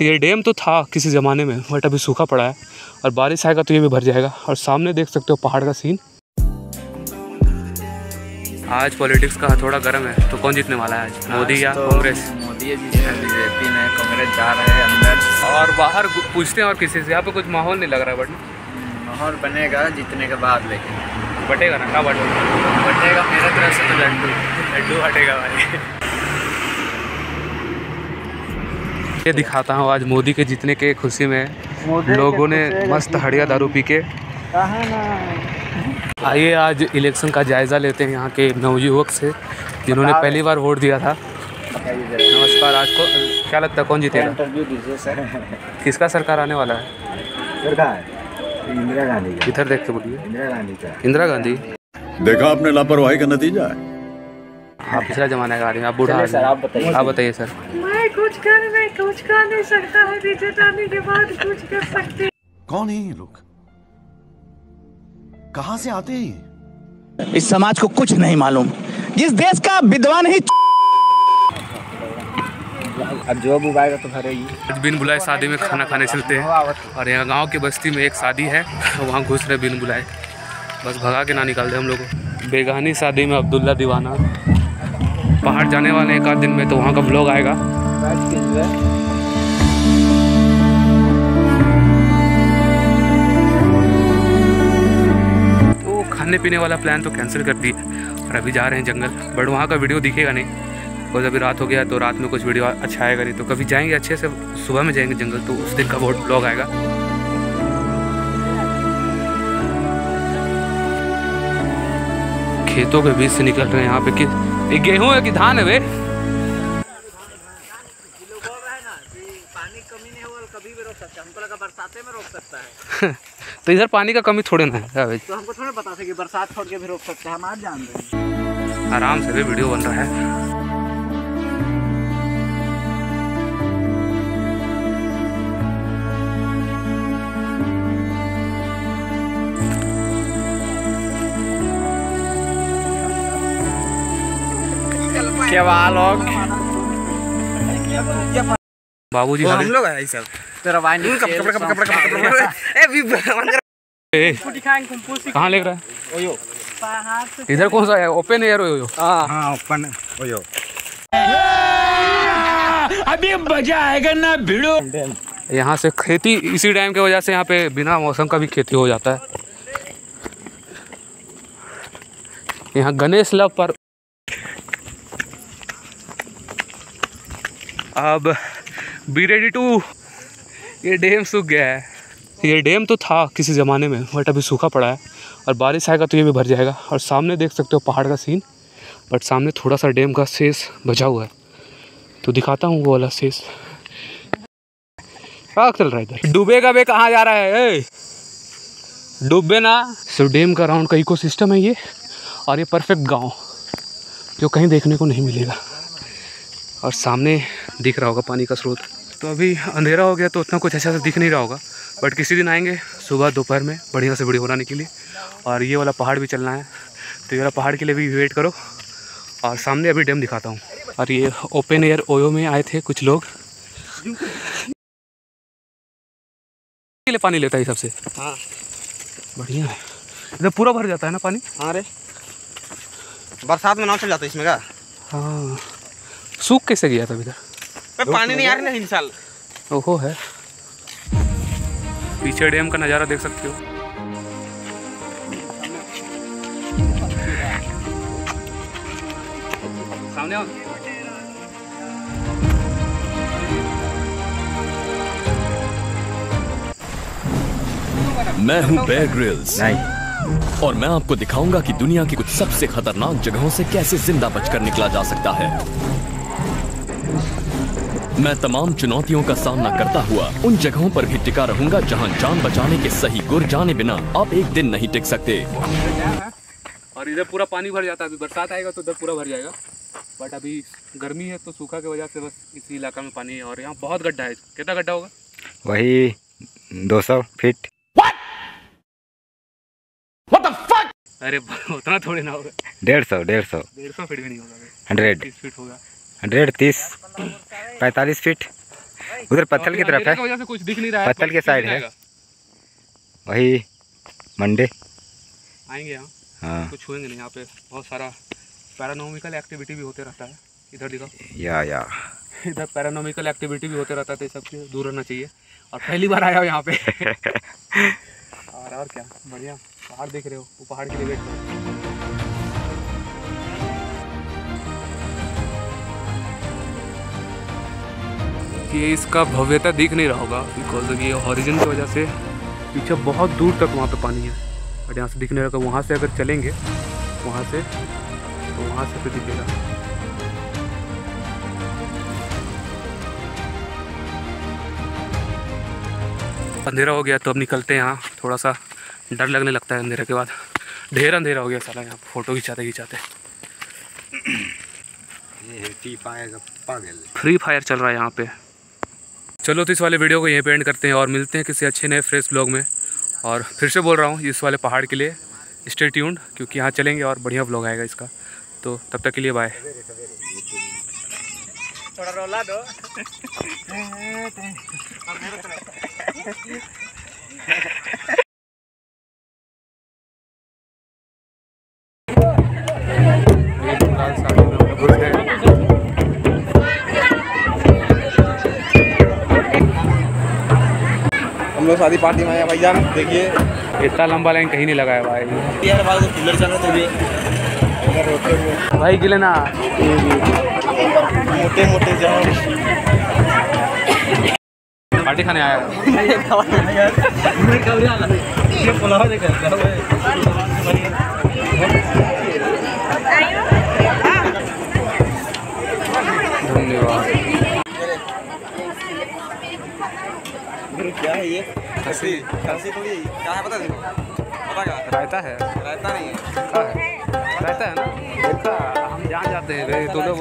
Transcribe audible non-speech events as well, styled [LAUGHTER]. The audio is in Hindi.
ये डैम तो था किसी ज़माने में बट अभी सूखा पड़ा है और बारिश आएगा तो ये भी भर जाएगा। और सामने देख सकते हो पहाड़ का सीन आज पॉलिटिक्स का थोड़ा गर्म है तो कौन जीतने वाला है आज? मोदी या तो कांग्रेस? मोदी बीजेपी ने कांग्रेस जा रहे हैं अंदर। और बाहर पूछते हैं और किसी से यहाँ पे कुछ माहौल नहीं लग रहा है बट माहौल बनेगा जीतने के बाद लेकिन। बटेगा ना क्या बटेगा बनेगा मेरे तरफ़ से तो लड्डू लड्डू हटेगा भाई। ये दिखाता हूँ आज मोदी के जीतने के खुशी में। लोगों ने मस्त हड़िया दारू पी के। आइए आज इलेक्शन का जायज़ा लेते हैं यहाँ के नवयुवक से जिन्होंने पहली बार वोट दिया था। नमस्कार आज को क्या लगता है कौन जीतेगा? इंटरव्यू दीजिए सर। किसका सरकार आने वाला है? इंदिरा गांधी इधर देख के बोलिए। इंदिरा गांधी का। इंदिरा गांधी? देखा आपने लापरवाही का नतीजा है। आप पिछला जमाने का आदमी आप बूढ़ा सर, आदमी। आप बताइए। आप बताइए सर। मैं कुछ कर नहीं कुछ कर नहीं सकता है आने के बाद कुछ कर सकती। कौन है ये लोग? कहाँ से आते हैं ये? इस समाज को कुछ नहीं मालूम। जिस देश का विद्वान ही अब जो बुबाएगा तो भरेगी बिन बुलाए शादी में खाना खाने चलते हैं। और यहाँ गाँव की बस्ती में एक शादी है वहाँ घुस रहे बिन बुलाए। बस भगा के ना निकाल दे हम लोग बेगानी शादी में अब्दुल्ला दीवाना। पहाड़ जाने वाले एक आध दिन में तो वहाँ का ब्लॉग आएगा। तो खाने पीने वाला प्लान तो कैंसिल कर दी और अभी जा रहे हैं जंगल बट वहाँ का वीडियो दिखेगा नहीं। बिकॉज़ अभी रात हो गया तो रात में कुछ वीडियो अच्छा आएगा नहीं। तो कभी जाएँगे अच्छे से, सुबह में जाएँगे जंगल तो उस दिन का बहुत ब्लॉग आएगा। खेतों के बीच से निकल रहे हैं यहाँ पे कि ये गेहूँ है कि धान है वे? पानी कमी नहीं होगा कभी रोक सकता हमको लगा बरसाते में रोक सकता तो इधर पानी का कमी थोड़े ना है तो हमको थोड़ा पता सके बरसात छोड़ के भी रोक सकते हैं हम आज जान रहे हैं। आराम से भी वीडियो बन रहा है। क्या लोग? बाबूजी हम लोग है सब। तेरा वाइन कपड़ा कपड़ा कपड़ा कपड़ा ए भी कहाँ लेकर रहा है इधर कौन सा है? ओपन एयर हो हाँ। ओपन ओयो। अभी मज़ा आएगा ना भिड़ो। यहाँ से खेती इसी डैम की वजह से यहाँ पे बिना मौसम का भी खेती हो जाता है। यहाँ गणेश लव पर अब बी रेडी टू ये डैम सूख गया है। ये डैम तो था किसी ज़माने में बट अभी सूखा पड़ा है और बारिश आएगा तो ये भी भर जाएगा। और सामने देख सकते हो पहाड़ का सीन बट सामने थोड़ा सा डैम का शेष बचा हुआ है। तो दिखाता हूँ वो वाला शेष। क्या चल रहा है इधर? डूबेगा बे कहाँ जा रहा है? डूबे ना। सो डैम का राउंड का इको सिस्टम है ये, और ये परफेक्ट गाँव, जो कहीं देखने को नहीं मिलेगा। और सामने दिख रहा होगा पानी का स्रोत। तो अभी अंधेरा हो गया तो उतना कुछ अच्छा से दिख नहीं रहा होगा। बट किसी दिन आएँगे सुबह दोपहर में बढ़िया से वीडियो बनाने के लिए। और ये वाला पहाड़ भी चलना है। तो ये वाला पहाड़ के लिए भी वेट करो। और सामने अभी डैम दिखाता हूँ। और ये ओपन एयर ओयो में आए थे कुछ लोग। के लिए पानी लेता है सबसे। हाँ। बढ़िया है। इधर पूरा भर जाता है ना पानी? हाँ रे। बरसात में नाव चल जाता है इसमें का हाँ। सूख कैसे गया था इधर? पानी नहीं आ रही ना इन साल ओहो है। पीछे डैम का नज़ारा देख सकते हो। सामने आओ। मैं हूँ बेयर ग्रिल्स और मैं आपको दिखाऊँगा कि दुनिया की कुछ सबसे खतरनाक जगहों से कैसे ज़िंदा बचकर निकला जा सकता है। मैं तमाम चुनौतियों का सामना करता हुआ उन जगहों पर भी टिका रहूँगा जहाँ जान बचाने के सही गुर जाने बिना आप एक दिन नहीं टिक सकते। और इधर पूरा पानी भर जाता है। अभी बरसात आएगा तो इधर पूरा भर जाएगा। बट अभी गर्मी है तो सूखा की वजह से बस इसी इलाका में पानी है और यहाँ बहुत गड्ढा है। कितना गड्ढा होगा? वही 200 फीट। अरे [LAUGHS] उतना थोड़ी ना होगा। डेढ़ सौ डेढ़ सौ। डेढ़ सौ फीट भी नहीं होगा। हंड्रेड। फीट होगा। हंड्रेड तीस पैंतालीस फीट। उधर पत्थल की तरफ़ है। कुछ दिख नहीं रहा है पत्थल के साइड है। वही मंडे। आएँगे यहाँ। हाँ। कुछ छुएँगे नहीं यहाँ पे। बहुत सारा पैरानोमिकल एक्टिविटी भी होते रहता है। इधर दिखाओ या या। इधर पैरानोमिकल एक्टिविटी भी होते रहता है तो सबसे दूर रहना चाहिए। और पहली बार आया हो यहाँ पे। [LAUGHS] और और क्या। बढ़िया। पहाड़ देख रहे हो। वो पहाड़ के लिए वेट करो ये इसका भव्यता दिख नहीं रहा होगा बिकॉज़ ये हॉरिजन की वजह से पीछे बहुत दूर तक वहाँ पे पानी है। और यहाँ से दिखने लगा वहाँ से अगर चलेंगे वहाँ से तो वहाँ से फिर दिखेगा। अंधेरा हो गया तो अब निकलते हैं यहाँ थोड़ा सा डर लगने लगता है अंधेरे के बाद। ढेर अंधेरा हो गया साला यहाँ फ़ोटो खिंचाते खिंचाते। फ्री फायर चल रहा है यहाँ पे। चलो तो इस वाले वीडियो को यहीं पे एंड करते हैं और मिलते हैं किसी अच्छे नए फ्रेश ब्लॉग में। और फिर से बोल रहा हूँ, इस वाले पहाड़ के लिए स्टे ट्यून्ड क्योंकि यहाँ चलेंगे और बढ़िया ब्लॉग आएगा इसका। तो तब तक के लिए बाय लोग शादी पार्टी में आए भाई भाईजान देखिए। इतना लंबा लाइन कहीं नहीं लगाया भाई। यार चल रहे भी भाई गिले ना। मोटे मोटे जहाँ पार्टी खाने आया। धन्यवाद क्या है ये? खसी खसी थोड़ी क्या है पता नहीं पता क्या रायता है। रायता नहीं है। रहता है ना? देखा हम जान जाते हैं तो लोग